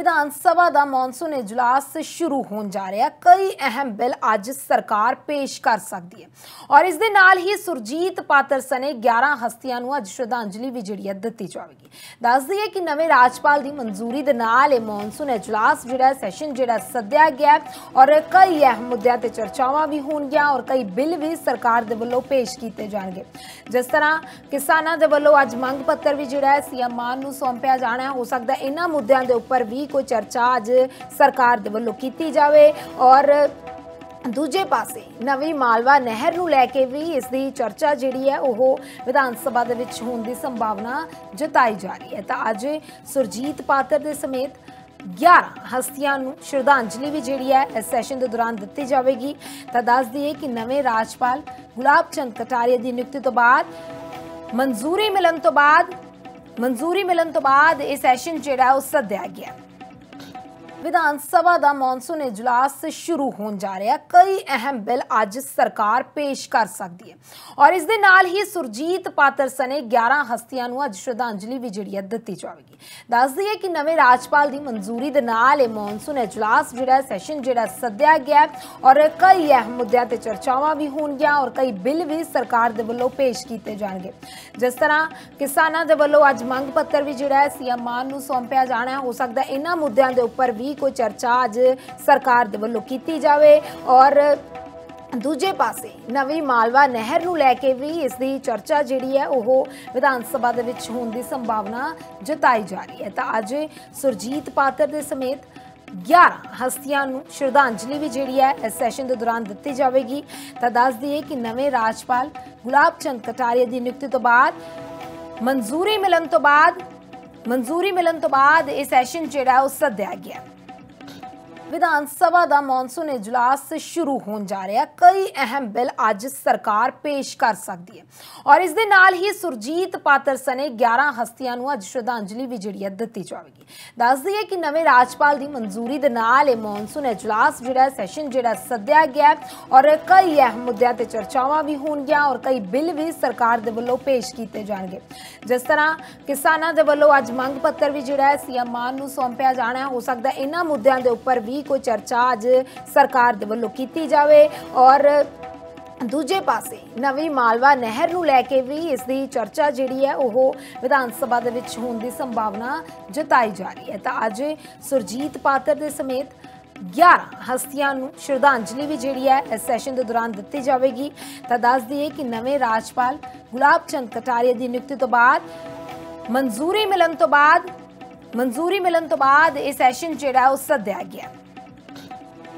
ਵਿਧਾਨ ਸਭਾ ਦਾ monsoon ਇਜਲਾਸ ਸ਼ੁਰੂ ਹੋਣ ਜਾ ਰਿਹਾ। ਕਈ ਅਹਿਮ ਬਿੱਲ ਅੱਜ ਸਰਕਾਰ ਪੇਸ਼ ਕਰ ਸਕਦੀ ਹੈ। ਔਰ ਇਸ ਦੇ ਨਾਲ ਹੀ ਸੁਰਜੀਤ ਪਾਤਰ ਸਨੇ 11 ਹਸਤੀਆਂ ਨੂੰ ਅੱਜ ਸ਼ਰਧਾਂਜਲੀ ਵੀ ਜਿਹੜੀ ਹੈ ਦਿੱਤੀ ਜਾਵੇਗੀ। ਦੱਸ ਦਈਏ ਕਿ ਨਵੇਂ ਰਾਜਪਾਲ ਦੀ ਮਨਜ਼ੂਰੀ ਦੇ ਨਾਲ ਇਹ ਮੌਨਸੂਨ ਇਜਲਾਸ ਜਿਹੜਾ ਸੈਸ਼ਨ ਜਿਹੜਾ ਸੱਦਿਆ ਗਿਆ ਔਰ ਕਈ ਅਹਿਮ ਮੁੱਦਿਆਂ ਤੇ ਚਰਚਾਵਾਂ ਵੀ ਹੋਣਗੀਆਂ ਔਰ ਕਈ ਬਿੱਲ ਵੀ ਸਰਕਾਰ ਦੇ ਵੱਲੋਂ ਪੇਸ਼ ਕੀਤੇ ਜਾਣਗੇ। ਜਿਸ ਤਰ੍ਹਾਂ ਕਿਸਾਨਾਂ ਦੇ ਵੱਲੋਂ ਅੱਜ ਮੰਗ ਪੱਤਰ ਵੀ ਜਿਹੜਾ ਹੈ, ਸੀਐਮ ਮਾਨ ਨੂੰ ਸੌਂਪਿਆ ਜਾਣਾ ਹੋ। ਸਕਦਾ ਇਹਨਾਂ ਮੁੱਦਿਆਂ ਦੇ ਉੱਪਰ ਵੀ ਕੋਈ ਚਰਚਾ ਅੱਜ ਸਰਕਾਰ ਦੇ ਵੱਲੋਂ ਕੀਤੀ ਜਾਵੇ ਔਰ ਦੂਜੇ ਪਾਸੇ ਨਵੀਂ ਮਾਲਵਾ ਨਹਿਰ ਨੂੰ ਲੈ ਕੇ ਵੀ ਇਸ ਦੀ ਚਰਚਾ ਜਿਹੜੀ ਹੈ ਉਹ ਵਿਧਾਨ ਸਭਾ ਦੇ ਵਿੱਚ ਹੋਣ ਦੀ ਸੰਭਾਵਨਾ ਜਤਾਈ ਜਾ ਰਹੀ ਹੈ। ਤਾਂ ਅੱਜ ਸੁਰਜੀਤ ਪਾਤਰ ਦੇ ਸਮੇਤ 11 ਹਸਤੀਆਂ ਨੂੰ ਸ਼ਰਧਾਂਜਲੀ ਵੀ ਜਿਹੜੀ ਹੈ ਇਸ ਸੈਸ਼ਨ ਦੇ ਦੌਰਾਨ ਦਿੱਤੀ ਜਾਵੇਗੀ। ਤਾਂ ਦੱਸ ਦਈਏ ਕਿ ਨਵੇਂ ਰਾਜਪਾਲ ਗੁਲਾਬ ਚੰਦ ਕਟਾਰੀਆ ਦੀ ਨਿਯੁਕਤੀ ਤੋਂ ਬਾਅਦ, ਮਨਜ਼ੂਰੀ ਮਿਲਣ ਤੋਂ ਬਾਅਦ, ਮਨਜ਼ੂਰੀ ਮਿਲਣ ਤੋਂ ਬਾਅਦ ਇਹ ਸੈਸ਼ਨ ਜਿਹੜਾ ਉਹ ਸੱਦਿਆ ਗਿਆ। ਵਿਧਾਨ ਸਭਾ ਦਾ ਮੌਨਸੂਨ ਇਜਲਾਸ ਸ਼ੁਰੂ ਹੋਣ ਜਾ ਰਿਹਾ। ਕਈ ਅਹਿਮ ਬਿੱਲ ਅੱਜ ਸਰਕਾਰ ਪੇਸ਼ ਕਰ ਸਕਦੀ ਹੈ। ਔਰ ਇਸ ਦੇ ਨਾਲ ਹੀ ਸੁਰਜੀਤ ਪਾਤਰ ਸਨੇ 11 ਹਸਤੀਆਂ ਨੂੰ ਅੱਜ ਸ਼ਰਧਾਂਜਲੀ ਵੀ ਜਿਹੜੀ ਹੈ ਦਿੱਤੀ ਜਾਵੇਗੀ। ਦੱਸ ਦਈਏ ਕਿ ਨਵੇਂ ਰਾਜਪਾਲ ਦੀ ਮਨਜ਼ੂਰੀ ਦੇ ਨਾਲ ਇਹ ਮੌਨਸੂਨ ਇਜਲਾਸ ਜਿਹੜਾ ਸੈਸ਼ਨ ਜਿਹੜਾ ਸੱਦਿਆ ਗਿਆ ਔਰ ਕਈ ਅਹਿਮ ਮੁੱਦਿਆਂ ਤੇ ਚਰਚਾਵਾਂ ਵੀ ਹੋਣਗੀਆਂ ਔਰ ਕਈ ਬਿੱਲ ਵੀ ਸਰਕਾਰ ਦੇ ਵੱਲੋਂ ਪੇਸ਼ ਕੀਤੇ ਜਾਣਗੇ। ਜਿਸ ਤਰ੍ਹਾਂ ਕਿਸਾਨਾਂ ਦੇ ਵੱਲੋਂ ਅੱਜ ਮੰਗ ਪੱਤਰ ਵੀ ਜਿਹੜਾ ਹੈ, ਸੀਐਮ ਮਾਨ ਨੂੰ ਸੌਂਪਿਆ ਜਾਣਾ ਹੋ। ਸਕਦਾ ਇਹਨਾਂ ਮੁੱਦਿਆਂ ਦੇ ਉੱਪਰ ਵੀ ਕੋਈ ਚਰਚਾ ਅੱਜ ਸਰਕਾਰ ਦੇ ਵੱਲੋਂ ਕੀਤੀ ਜਾਵੇ ਔਰ ਦੂਜੇ ਪਾਸੇ ਨਵੀਂ ਮਾਲਵਾ ਨਹਿਰ ਨੂੰ ਲੈ ਕੇ ਵੀ ਇਸ ਦੀ ਚਰਚਾ ਜਿਹੜੀ ਹੈ ਉਹ ਵਿਧਾਨ ਸਭਾ ਦੇ ਵਿੱਚ ਹੋਣ ਦੀ ਸੰਭਾਵਨਾ ਜਤਾਈ ਜਾ ਰਹੀ ਹੈ। ਤਾਂ ਅੱਜ ਸੁਰਜੀਤ ਪਾਤਰ ਦੇ ਸਮੇਤ 11 ਹਸਤੀਆਂ ਨੂੰ ਸ਼ਰਧਾਂਜਲੀ ਵੀ ਜਿਹੜੀ ਹੈ ਇਸ ਸੈਸ਼ਨ ਦੇ ਦੌਰਾਨ ਦਿੱਤੀ ਜਾਵੇਗੀ। ਤਾਂ ਦੱਸ ਦਈਏ ਕਿ ਨਵੇਂ ਰਾਜਪਾਲ ਗੁਲਾਬ ਚੰਦ ਕਟਾਰੀਆ ਦੀ ਨਿਯੁਕਤੀ ਤੋਂ ਬਾਅਦ, ਮਨਜ਼ੂਰੀ ਮਿਲਣ ਤੋਂ ਬਾਅਦ, ਮਨਜ਼ੂਰੀ ਮਿਲਣ ਤੋਂ ਬਾਅਦ ਇਹ ਸੈਸ਼ਨ ਜਿਹੜਾ ਉਹ ਸੱਦਿਆ ਗਿਆ। ਵਿਧਾਨ ਸਭਾ ਦਾ ਮੌਨਸੂਨ ਇਜਲਾਸ ਸ਼ੁਰੂ ਹੋਣ ਜਾ ਰਿਹਾ। ਕਈ ਅਹਿਮ ਬਿੱਲ ਅੱਜ ਸਰਕਾਰ ਪੇਸ਼ ਕਰ ਸਕਦੀ ਹੈ। ਔਰ ਇਸ ਦੇ ਨਾਲ ਹੀ ਸੁਰਜੀਤ ਪਾਤਰ ਸਨੇ 11 ਹਸਤੀਆਂ ਨੂੰ ਅੱਜ ਸ਼ਰਧਾਂਜਲੀ ਵੀ ਜਿਹੜੀ ਹੈ ਦਿੱਤੀ ਜਾਵੇਗੀ। ਦੱਸ ਦਈਏ ਕਿ ਨਵੇਂ ਰਾਜਪਾਲ ਦੀ ਮਨਜ਼ੂਰੀ ਦੇ ਨਾਲ ਇਹ ਮੌਨਸੂਨ ਇਜਲਾਸ ਜਿਹੜਾ ਸੈਸ਼ਨ ਜਿਹੜਾ ਸੱਦਿਆ ਗਿਆ ਔਰ ਕਈ ਅਹਿਮ ਮੁੱਦਿਆਂ ਤੇ ਚਰਚਾਵਾਂ ਵੀ ਹੋਣਗੀਆਂ ਔਰ ਕਈ ਬਿੱਲ ਵੀ ਸਰਕਾਰ ਦੇ ਵੱਲੋਂ ਪੇਸ਼ ਕੀਤੇ ਜਾਣਗੇ। ਜਿਸ ਤਰ੍ਹਾਂ ਕਿਸਾਨਾਂ ਦੇ ਵੱਲੋਂ ਅੱਜ ਮੰਗ ਪੱਤਰ ਵੀ ਜਿਹੜਾ ਹੈ, ਸੀਐਮ ਮਾਨ ਨੂੰ ਸੌਂਪਿਆ ਜਾਣਾ ਹੋ। ਸਕਦਾ ਇਹਨਾਂ ਮੁੱਦਿਆਂ ਦੇ ਉੱਪਰ ਵੀ ਕੋਈ ਚਰਚਾ ਅੱਜ ਸਰਕਾਰ ਦੇ ਵੱਲੋਂ ਕੀਤੀ ਜਾਵੇ ਔਰ ਦੂਜੇ ਪਾਸੇ ਨਵੀਂ ਮਾਲਵਾ ਨਹਿਰ ਨੂੰ ਲੈ ਕੇ ਵੀ ਇਸ ਦੀ ਚਰਚਾ ਜਿਹੜੀ ਹੈ ਉਹ ਵਿਧਾਨ ਸਭਾ ਦੇ ਵਿੱਚ ਹੋਣ ਦੀ ਸੰਭਾਵਨਾ ਜਤਾਈ ਜਾ ਰਹੀ ਹੈ। ਤਾਂ ਅੱਜ ਸੁਰਜੀਤ ਪਾਤਰ ਦੇ ਸਮੇਤ 11 ਹਸਤੀਆਂ ਨੂੰ ਸ਼ਰਧਾਂਜਲੀ ਵੀ ਜਿਹੜੀ ਹੈ ਇਸ ਸੈਸ਼ਨ ਦੇ ਦੌਰਾਨ ਦਿੱਤੀ ਜਾਵੇਗੀ। ਤਾਂ ਦੱਸ ਦਈਏ ਕਿ ਨਵੇਂ ਰਾਜਪਾਲ ਗੁਲਾਬ ਚੰਦ ਕਟਾਰੀਆ ਦੀ ਨਿਯੁਕਤੀ ਤੋਂ ਬਾਅਦ, ਮਨਜ਼ੂਰੀ ਮਿਲਣ ਤੋਂ ਬਾਅਦ, ਮਨਜ਼ੂਰੀ ਮਿਲਣ ਤੋਂ ਬਾਅਦ ਇਹ ਸੈਸ਼ਨ ਜਿਹੜਾ ਉਹ ਸੱਦਿਆ ਗਿਆ।